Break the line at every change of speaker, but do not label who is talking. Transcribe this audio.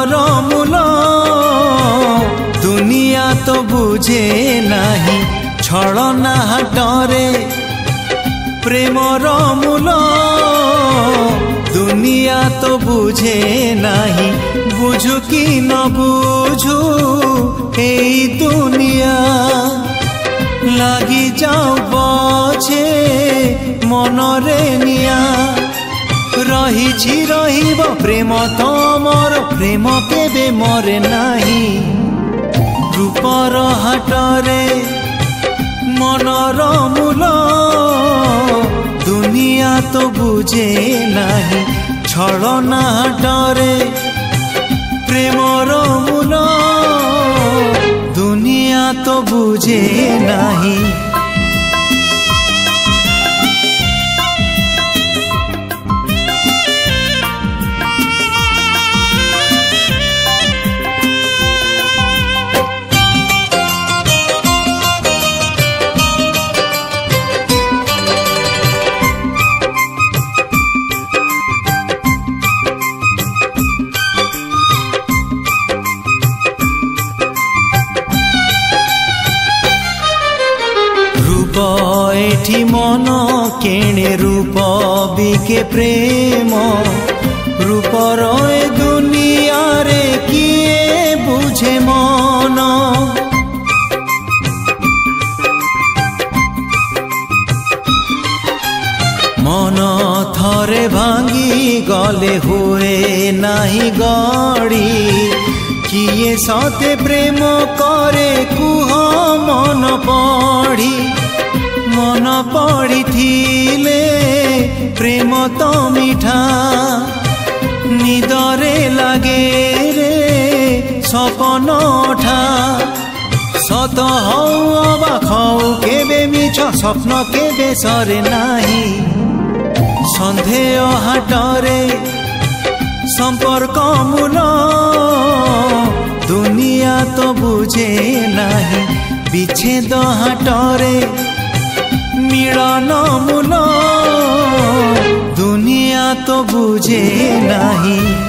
নরমূল দুনিয়া তো বুঝে নাহি ছড়না হাটরে প্রেমর মূল দুনিয়া তো বুঝে নাহি, বুঝু কি ন বুঝু এই দুনিয়া। লাগি যাও বছে, মনরে নি ରହିଛି ରହିବ ପ୍ରେମ ତମର ପ୍ରେମ କେବେ ମରେ ନାହିଁ ରୂପର ହାଟରେ ମନର ମୂଲ ଦୁନିଆ ତ ବୁଝେ ନାହିଁ ଛଳନା ହାଟରେ ପ୍ରେମର ମୂଲ ଦୁନିଆ ତ ବୁଝେ ନାହିଁ এঠি মন কেণে রূপ বিকে প্রেম রূপর এ দুনিয়ারে কিয়ে বুঝে মন মন থরে ভাঙ্গি গলে হুয়ে নাহি গড়ি কিয়ে সতে প্রেম করে কুহ মন পড়ি মন পড়ি প্রেম তো মিঠা। নিদরে লাগে রে সপন ওঠা। সত হও, অবাক হও, কেবে মিছ, স্বপ্ন কেবে সরে নাহি। সন্ধেহ হাটরে সম্পর্ক মূল। দুনিয়া তো বুঝে নাহি। বিচ্ছেদ হাটরে মিলন মূল দুনিয়া তো বুঝে ନାହିଁ